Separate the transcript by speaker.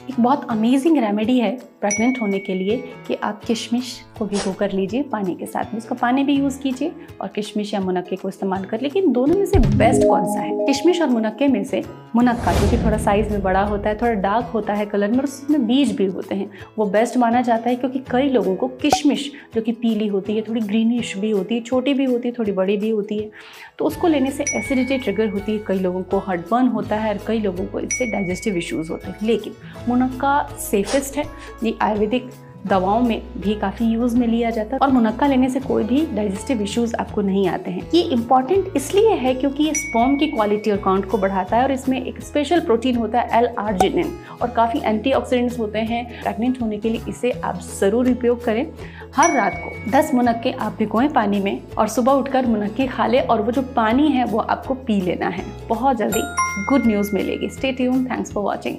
Speaker 1: एक बहुत amazing remedy है प्रेग्नेंट होने के लिए कि आप किशमिश को भिगो कर लीजिए पानी के साथ में। उसका पानी भी यूज़ कीजिए और किशमिश या मुनक्के को इस्तेमाल कर लेकिन दोनों में से बेस्ट कौन सा है? किशमिश और मुनक्के में से मुनक्का, जो कि थोड़ा साइज़ में बड़ा होता है, थोड़ा डार्क होता है कलर में और उसमें बीज भी होते हैं। वो बेस्ट माना जाता है क्योंकि कई लोगों को किशमिश, जो कि पीली होती है, थोड़ी ग्रीनिश भी होती है, छोटी भी होती है, थोड़ी बड़ी भी होती है। तो उसको लेने से एसिडिटी ट्रिगर होती है, कई लोगों को हर्टबर्न होता है और कई लोगों को इससे डाइजेस्टिव इशूज़ होते हैं। लेकिन मुनक्का सेफेस्ट है, ये आयुर्वेदिक दवाओं में भी काफ़ी यूज़ में लिया जाता है और मुनक्का लेने से कोई भी डाइजेस्टिव इश्यूज़ आपको नहीं आते हैं। ये इंपॉर्टेंट इसलिए है क्योंकि ये स्पर्म की क्वालिटी और काउंट को बढ़ाता है और इसमें एक स्पेशल प्रोटीन होता है एल आर्जिनिन और काफ़ी एंटीऑक्सीडेंट्स होते हैं। प्रेग्नेंट होने के लिए इसे आप ज़रूर उपयोग करें। हर रात को 10 मुनक्के आप भिगोएँ पानी में और सुबह उठकर मुनक्के खा लें और वो जो पानी है वो आपको पी लेना है। बहुत जल्दी गुड न्यूज़ मिलेगी। Stay tune thanks for watching